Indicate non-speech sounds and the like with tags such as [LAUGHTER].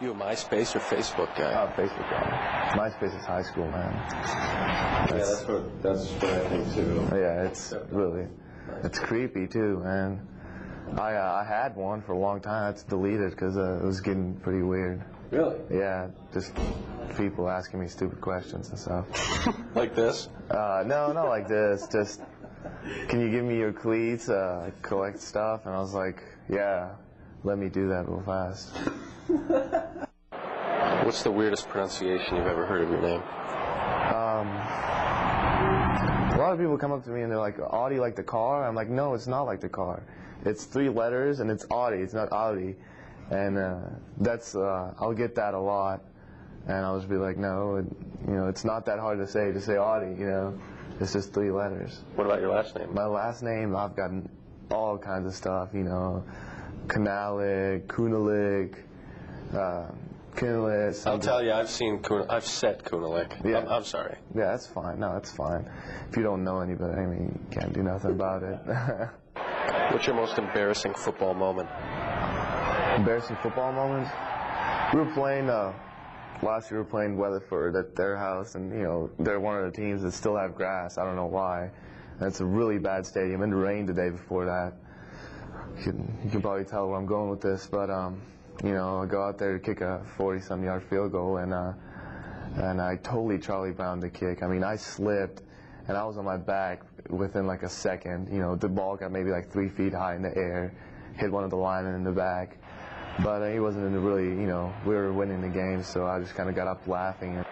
You a MySpace or Facebook guy? Uh, Facebook guy. MySpace is high school, man. yeah, that's what that's what I think too. Yeah, it's really, it's creepy too, man. I uh, I had one for a long time. I had to delete it because uh, it was getting pretty weird. Really? Yeah, just people asking me stupid questions and stuff. [LAUGHS] Like this? Uh, no, not like this. Just, can you give me your cleats? Uh, collect stuff, and I was like, yeah, let me do that real fast. [LAUGHS] What's the weirdest pronunciation you've ever heard of your name? Um, a lot of people come up to me and they're like, Audi like the car? I'm like, no, it's not like the car. It's three letters and it's Adi, it's not Audi. And uh, that's, uh, I'll get that a lot. And I'll just be like, no, it, you know, it's not that hard to say, to say Adi, you know. It's just three letters. What about your last name? My last name, I've gotten all kinds of stuff, you know, Kanalik, Kunalik, uh, Kunalik. I'll tell you, I've seen Kun- I've set Kunalik. Yeah. I'm, I'm sorry. Yeah, that's fine. No, that's fine. If you don't know anybody, I mean, you can't do nothing about it. [LAUGHS] What's your most embarrassing football moment? Embarrassing football moments. We were playing. Uh, last year we were playing Weatherford at their house, and you know they're one of the teams that still have grass. I don't know why. And it's a really bad stadium, and it rained the day before that. You can, you can probably tell where I'm going with this, but um, you know, go out there to kick a 40-some yard field goal, and uh, and I totally Charlie Brown the kick. I mean, I slipped, and I was on my back within like a second. You know, the ball got maybe like three feet high in the air, hit one of the linemen in the back. But uh, he wasn't in the really, you know, we were winning the game, so I just kind of got up laughing.